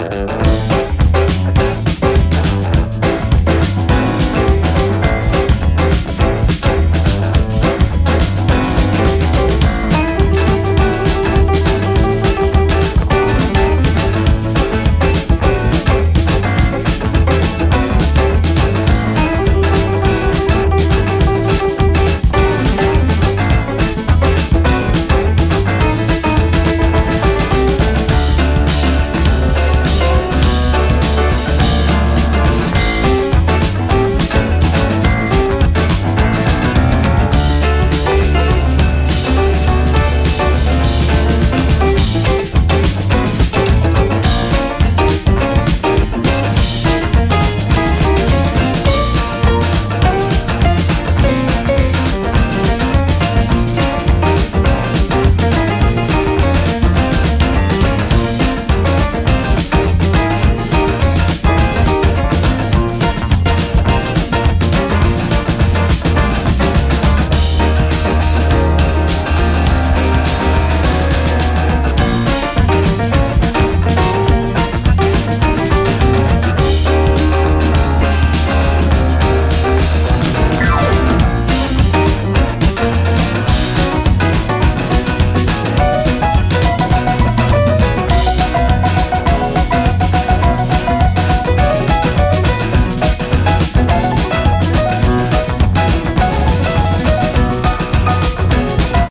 Bye.